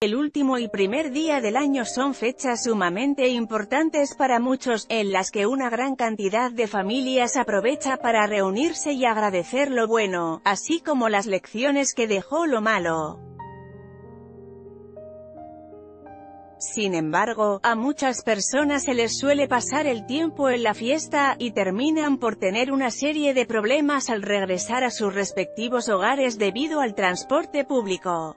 El último y primer día del año son fechas sumamente importantes para muchos, en las que una gran cantidad de familias aprovecha para reunirse y agradecer lo bueno, así como las lecciones que dejó lo malo. Sin embargo, a muchas personas se les suele pasar el tiempo en la fiesta, y terminan por tener una serie de problemas al regresar a sus respectivos hogares debido al transporte público.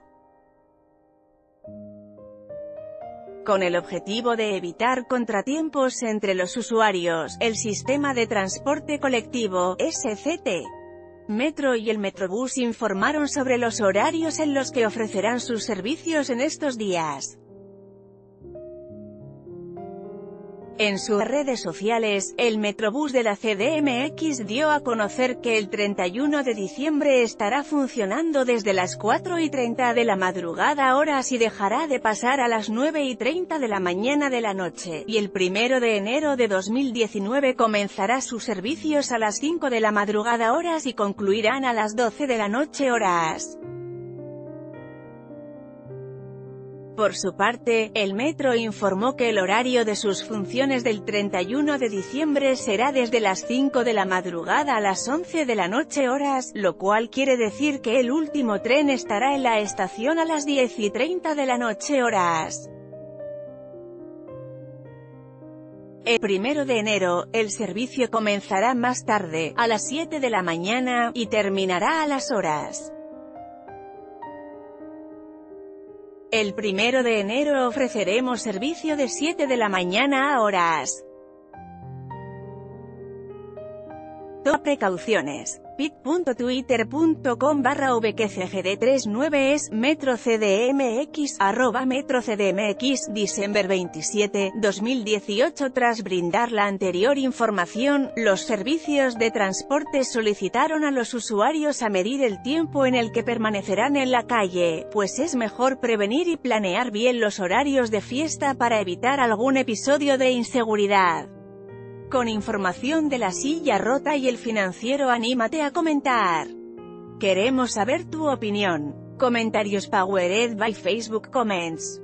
Con el objetivo de evitar contratiempos entre los usuarios, el sistema de transporte colectivo, SCT, Metro y el Metrobús informaron sobre los horarios en los que ofrecerán sus servicios en estos días. En sus redes sociales, el Metrobús de la CDMX dio a conocer que el 31 de diciembre estará funcionando desde las 4 y 30 de la madrugada horas y dejará de pasar a las 9 y 30 de la mañana de la noche, y el 1 de enero de 2019 comenzará sus servicios a las 5 de la madrugada horas y concluirán a las 12 de la noche horas. Por su parte, el Metro informó que el horario de sus funciones del 31 de diciembre será desde las 5 de la madrugada a las 11 de la noche horas, lo cual quiere decir que el último tren estará en la estación a las 10 y 30 de la noche horas. El primero de enero, el servicio comenzará más tarde, a las 7 de la mañana, y terminará a las horas. El primero de enero ofreceremos servicio de 7 de la mañana a horas. Toma precauciones. pit.twitter.com barra vkcgd39 es metro cdmx arroba metro cdmx December 27, 2018 Tras brindar la anterior información, los servicios de transporte solicitaron a los usuarios a medir el tiempo en el que permanecerán en la calle, pues es mejor prevenir y planear bien los horarios de fiesta para evitar algún episodio de inseguridad. Con información de la silla rota y el financiero anímate a comentar. Queremos saber tu opinión. Comentarios Powered by Facebook Comments.